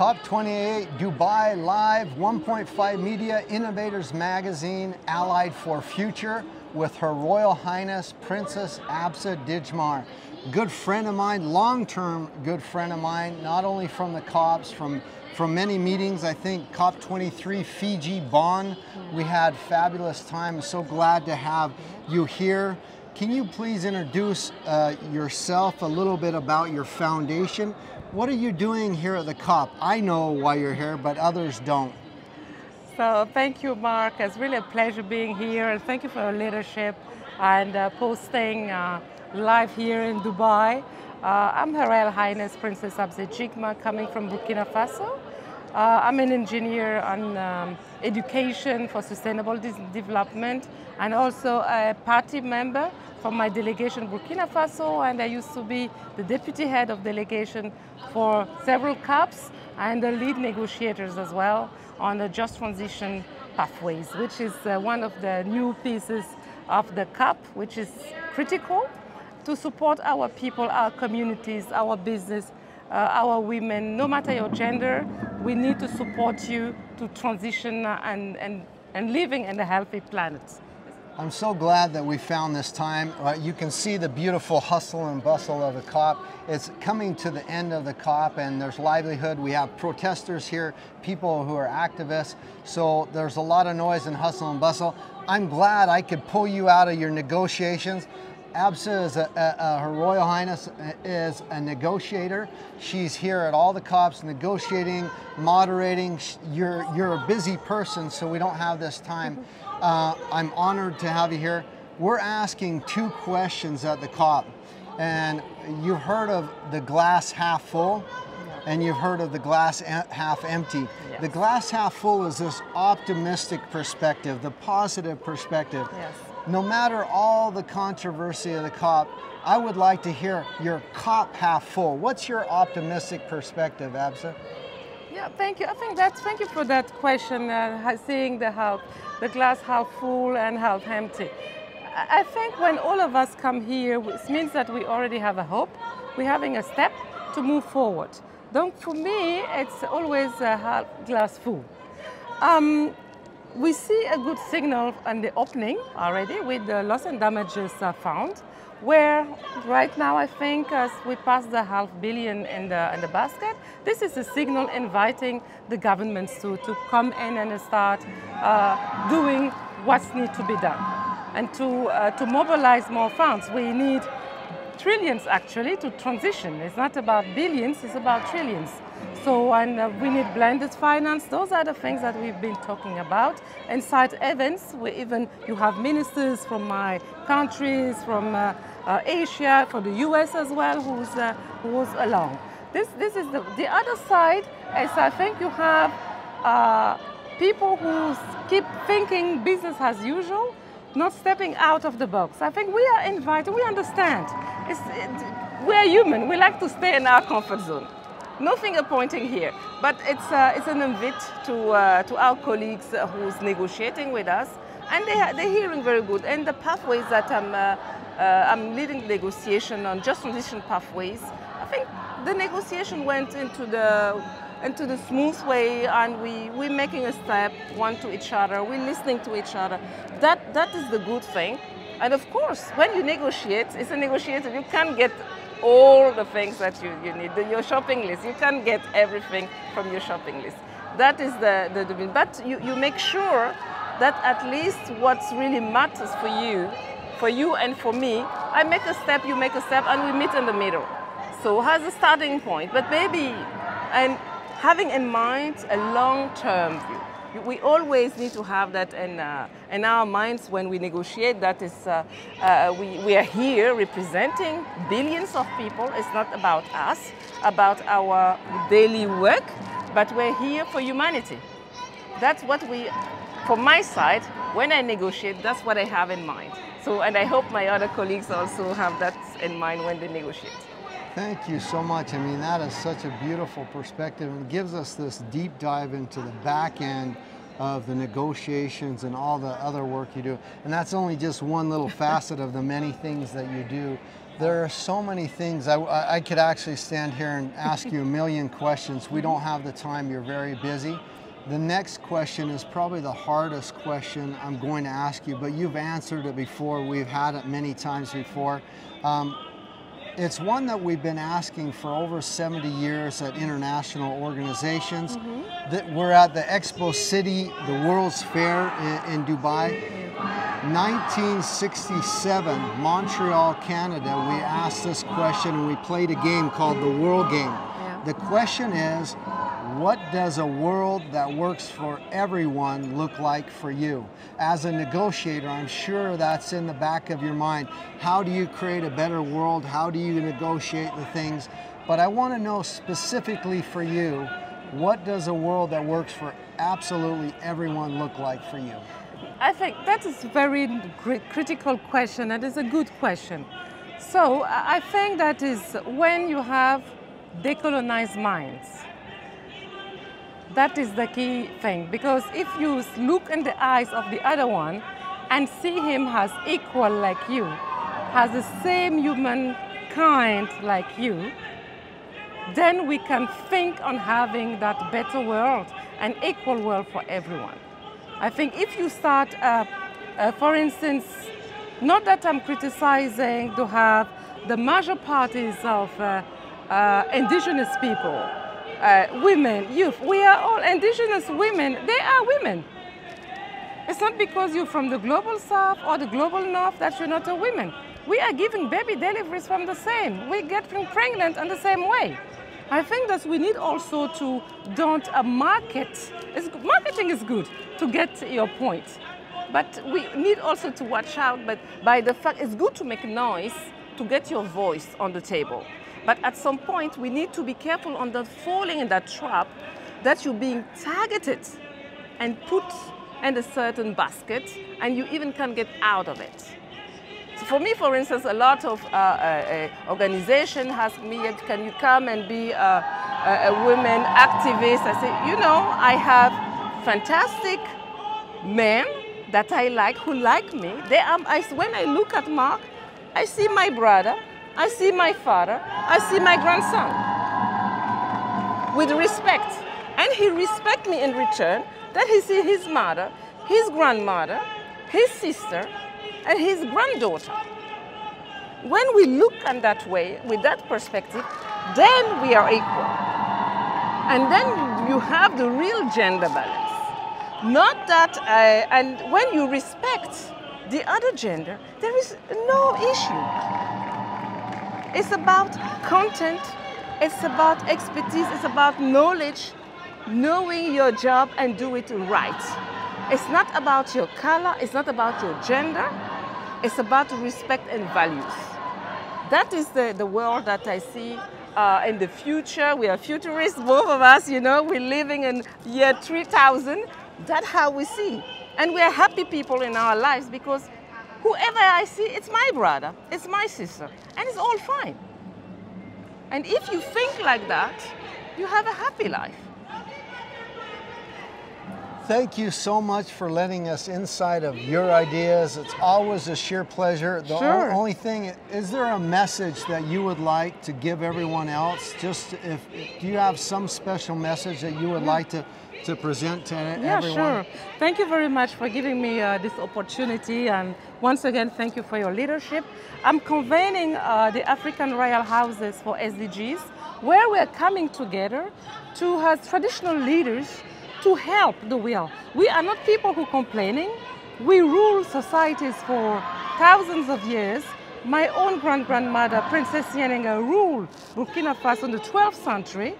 COP28 Dubai Live 1.5 Media Innovators Magazine Allied for Future with Her Royal Highness Princess Abze Djigma. Good friend of mine, long-term good friend of mine, not only from the COPs, from from many meetings. I think COP23 Fiji Bonn, we had fabulous time. So glad to have you here. Can you please introduce uh, yourself a little bit about your foundation? What are you doing here at the COP? I know why you're here, but others don't. So thank you, Marc. It's really a pleasure being here, and thank you for your leadership and uh, posting uh, live here in Dubai. Uh, I'm Her Royal Highness Princess Djigma, coming from Burkina Faso. Uh, I'm an engineer on um, education for sustainable development and also a party member for my delegation Burkina Faso and I used to be the deputy head of delegation for several COPs and the lead negotiators as well on the just transition pathways, which is uh, one of the new pieces of the COP, which is critical to support our people, our communities, our business, our women, no matter your gender, we need to support you to transition and, and, and living in a healthy planet. I'm so glad that we found this time. Uh, you can see the beautiful hustle and bustle of the COP. It's coming to the end of the COP and there's livelihood. We have protesters here, people who are activists. So there's a lot of noise and hustle and bustle. I'm glad I could pull you out of your negotiations. Abze is a, a, a, Her Royal Highness is a negotiator. She's here at all the COPs negotiating, moderating. You're, you're a busy person, so we don't have this time. Uh, I'm honored to have you here. We're asking two questions at the COP. And you've heard of the glass half full and you've heard of the glass half empty. Yes. The glass half full is this optimistic perspective, the positive perspective. Yes no matter all the controversy of the COP, I would like to hear your COP half full. What's your optimistic perspective, Abze? Yeah, thank you. I think that's thank you for that question. Uh, seeing the half, the glass half full and half empty. I think when all of us come here, it means that we already have a hope. We're having a step to move forward. Donc for me, it's always a half glass full. Um, we see a good signal on the opening already with the loss and damages uh, found, where right now I think as we pass the half billion in the, in the basket, this is a signal inviting the governments to, to come in and start uh, doing what's need to be done and to, uh, to mobilize more funds. We need trillions actually to transition. It's not about billions, it's about trillions. So, and uh, we need blended finance. Those are the things that we've been talking about. Inside events, we even, you have ministers from my countries, from uh, uh, Asia, from the US as well, who's, uh, who's along. This, this is the, the other side, is I think you have uh, people who keep thinking business as usual, not stepping out of the box. I think we are invited, we understand. It, we're human, we like to stay in our comfort zone no finger pointing here, but it's, uh, it's an invite to, uh, to our colleagues who's negotiating with us, and they, they're hearing very good. And the pathways that I'm, uh, uh, I'm leading negotiation on, just transition pathways, I think the negotiation went into the into the smooth way and we, we're making a step one to each other, we're listening to each other. That, that is the good thing. And of course, when you negotiate, it's a negotiator, you can't get all the things that you, you need. Your shopping list, you can't get everything from your shopping list. That is the, the, the but you, you make sure that at least what really matters for you, for you and for me, I make a step, you make a step, and we meet in the middle. So has a starting point, but maybe, and having in mind a long-term view. We always need to have that in, uh, in our minds when we negotiate. That is, uh, uh, we, we are here representing billions of people. It's not about us, about our daily work, but we're here for humanity. That's what we, from my side, when I negotiate, that's what I have in mind. So, and I hope my other colleagues also have that in mind when they negotiate. Thank you so much. I mean, that is such a beautiful perspective and gives us this deep dive into the back end of the negotiations and all the other work you do. And that's only just one little facet of the many things that you do. There are so many things. I, I could actually stand here and ask you a million questions. We don't have the time. You're very busy. The next question is probably the hardest question I'm going to ask you, but you've answered it before. We've had it many times before. Um, it's one that we've been asking for over 70 years at international organizations. Mm -hmm. That we're at the Expo City, the World's Fair in, in Dubai. 1967, Montreal, Canada, we asked this question and we played a game called the World Game. Yeah. The question is, what does a world that works for everyone look like for you? As a negotiator, I'm sure that's in the back of your mind. How do you create a better world? How do you negotiate the things? But I want to know specifically for you, what does a world that works for absolutely everyone look like for you? I think that is a very critical question. That is a good question. So I think that is when you have decolonized minds that is the key thing because if you look in the eyes of the other one and see him as equal like you, has the same human kind like you, then we can think on having that better world, an equal world for everyone. I think if you start, uh, uh, for instance, not that I'm criticizing to have the major parties of uh, uh indigenous people, uh, women, youth. We are all indigenous women. They are women. It's not because you're from the global south or the global north that you're not a woman. We are giving baby deliveries from the same. We get from pregnant in the same way. I think that we need also to don't uh, market. It's, marketing is good to get your point, but we need also to watch out. But by the fact, it's good to make noise to get your voice on the table. But at some point, we need to be careful on not falling in that trap that you're being targeted and put in a certain basket, and you even can't get out of it. So for me, for instance, a lot of uh, uh, uh organization ask me, can you come and be a, a, women activist? I say, you know, I have fantastic men that I like, who like me. They are, I, when I look at Marc, I see my brother, I see my father, I see my grandson with respect. And he respect me in return that he see his mother, his grandmother, his sister, and his granddaughter. When we look at that way, with that perspective, then we are equal. And then you have the real gender balance. Not that, uh, and when you respect the other gender, there is no issue. It's about content, it's about expertise, it's about knowledge, knowing your job and do it right. It's not about your color, it's not about your gender, it's about respect and values. That is the, the world that I see uh, in the future. We are futurists, both of us, you know, we're living in year 3000. That's how we see. And we are happy people in our lives because Whoever I see, it's my brother, it's my sister, and it's all fine. And if you think like that, you have a happy life. Thank you so much for letting us inside of your ideas. It's always a sheer pleasure. The sure. only thing, is there a message that you would like to give everyone else? Just if, do you have some special message that you would hmm. like to to present to yeah, everyone? Yeah, sure. Thank you very much for giving me uh, this opportunity. And once again, thank you for your leadership. I'm convening uh, the African Royal Houses for SDGs, where we're coming together to have traditional leaders to help the wheel. We are not people who complaining. We rule societies for thousands of years. My own grand-grandmother, Princess Yennenga, ruled Burkina Faso in the 12th century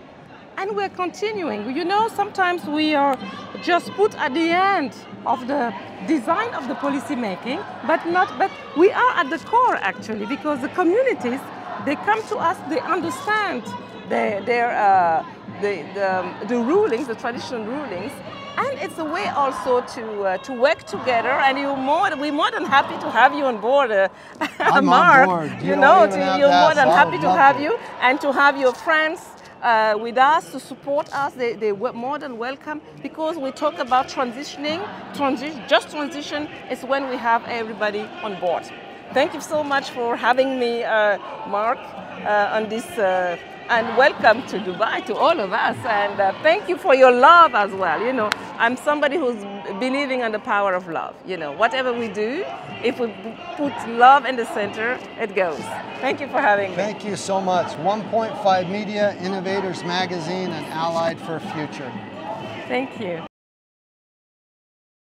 and we're continuing. You know, sometimes we are just put at the end of the design of the policy making, but not, but we are at the core actually, because the communities, they come to us, they understand their, their uh, the, the, the rulings, the traditional rulings, and it's a way also to uh, to work together. And you more we're more than happy to have you on board, uh, Marc. On board. You, you know, to, you're more than happy to have you and to have your friends uh, with us to support us. They, they were more than welcome because we talk about transitioning. Transi just transition is when we have everybody on board. thank you so much for having me, uh, Marc, uh, on this. Uh, and welcome to Dubai to all of us. And uh, thank you for your love as well. You know, I'm somebody who's believing in the power of love. You know, whatever we do, if we put love in the center, it goes. Thank you for having me. Thank you so much. 1.5 Media, Innovators Magazine, and Allied for Future. Thank you.